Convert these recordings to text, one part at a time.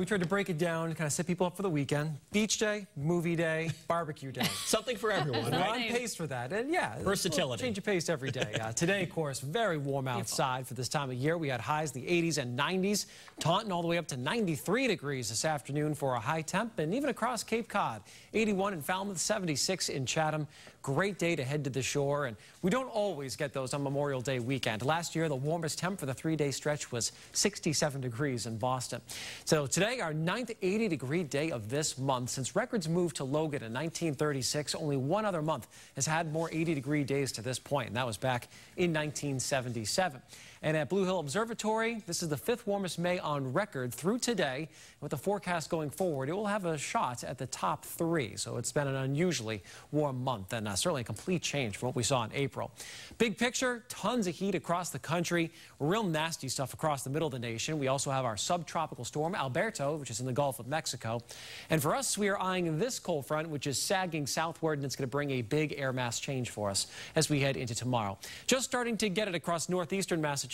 We tried to break it down, kind of set people up for the weekend. Beach day, movie day, barbecue day. Something for everyone, We're right? on pace for that. And yeah, Versatility. Change of pace every day. Uh, today, of course, very warm outside for this time of year. We had highs in the 80s and 90s. Taunton all the way up to 93 degrees this afternoon for a high temp. And even across Cape Cod, 81 in Falmouth, 76 in Chatham. Great day to head to the shore. And we don't always get those on Memorial Day weekend. Last year, the warmest temp for the three-day stretch was 67 degrees in Boston. So today, our ninth 80-degree day of this month. Since records moved to Logan in 1936, only one other month has had more 80-degree days to this point, and that was back in 1977. And at Blue Hill Observatory, this is the fifth warmest May on record through today. With the forecast going forward, it will have a shot at the top three. So it's been an unusually warm month and uh, certainly a complete change from what we saw in April. Big picture, tons of heat across the country, real nasty stuff across the middle of the nation. We also have our subtropical storm, Alberto, which is in the Gulf of Mexico. And for us, we are eyeing this cold front, which is sagging southward, and it's going to bring a big air mass change for us as we head into tomorrow. Just starting to get it across northeastern Massachusetts.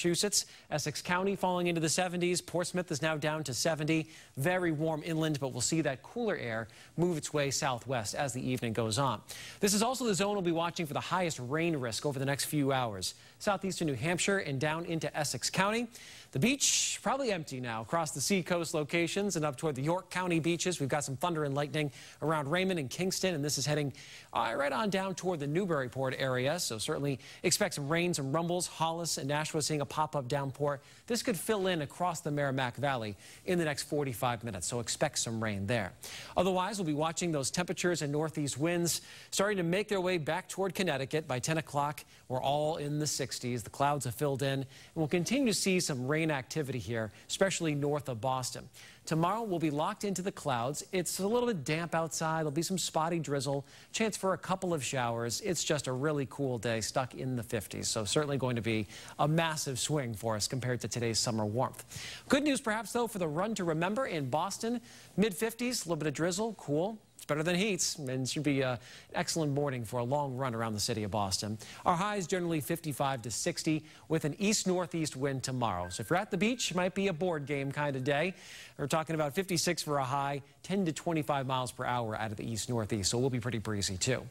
Essex County falling into the 70s. Portsmouth is now down to 70. Very warm inland, but we'll see that cooler air move its way southwest as the evening goes on. This is also the zone we'll be watching for the highest rain risk over the next few hours. Southeastern New Hampshire and down into Essex County. The beach probably empty now across the seacoast locations and up toward the York County beaches. We've got some thunder and lightning around Raymond and Kingston, and this is heading uh, right on down toward the Newburyport area. So certainly expect some rain, some rumbles. Hollis and Nashua seeing a pop-up downpour. This could fill in across the Merrimack Valley in the next 45 minutes, so expect some rain there. Otherwise, we'll be watching those temperatures and northeast winds starting to make their way back toward Connecticut. By 10 o'clock, we're all in the 60s. The clouds have filled in, and we'll continue to see some rain rain activity here, especially north of Boston. Tomorrow we'll be locked into the clouds. It's a little bit damp outside. There'll be some spotty drizzle, chance for a couple of showers. It's just a really cool day, stuck in the 50s. So certainly going to be a massive swing for us compared to today's summer warmth. Good news perhaps though for the run to remember in Boston, mid 50s, a little bit of drizzle, cool. Better than heats and should be uh, an excellent morning for a long run around the city of Boston. Our highs generally 55 to 60 with an east-northeast wind tomorrow. So if you're at the beach, it might be a board game kind of day. We're talking about 56 for a high, 10 to 25 miles per hour out of the east-northeast, so we'll be pretty breezy too.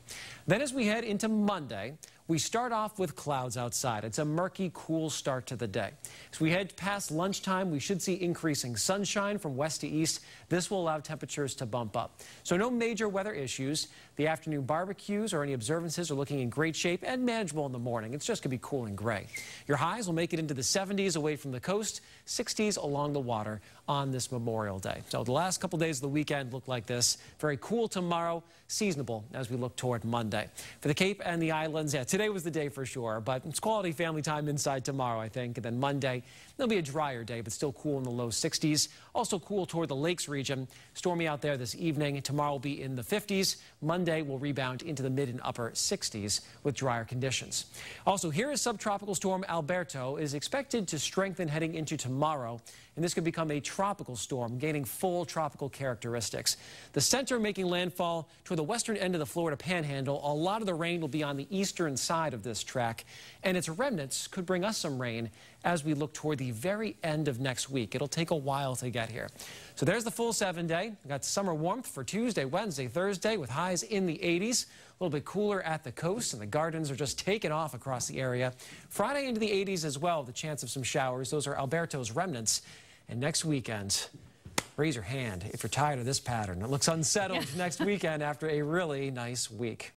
Then as we head into Monday, we start off with clouds outside. It's a murky, cool start to the day. As we head past lunchtime, we should see increasing sunshine from west to east. This will allow temperatures to bump up. So no major weather issues. The afternoon barbecues or any observances are looking in great shape and manageable in the morning. It's just going to be cool and gray. Your highs will make it into the 70s away from the coast, 60s along the water on this Memorial Day. So the last couple days of the weekend look like this. Very cool tomorrow, seasonable as we look toward Monday. For the Cape and the islands, yeah, today was the day for sure, but it's quality family time inside tomorrow, I think. And then Monday, there'll be a drier day, but still cool in the low 60s. Also cool toward the lakes region. Stormy out there this evening. Tomorrow will be in the 50s. Monday will rebound into the mid and upper 60s with drier conditions. Also, here is subtropical storm Alberto is expected to strengthen heading into tomorrow, and this could become a tropical storm, gaining full tropical characteristics. The center making landfall toward the western end of the Florida panhandle. A lot of the rain will be on the eastern side of this track, and its remnants could bring us some rain as we look toward the very end of next week. It'll take a while to get here. So there's the full seven day. We've got summer warmth for Tuesday, Wednesday, Thursday with highs in the 80s. A little bit cooler at the coast, and the gardens are just taking off across the area. Friday into the 80s as well, the chance of some showers. Those are Alberto's remnants. And next weekend, raise your hand if you're tired of this pattern. It looks unsettled next weekend after a really nice week.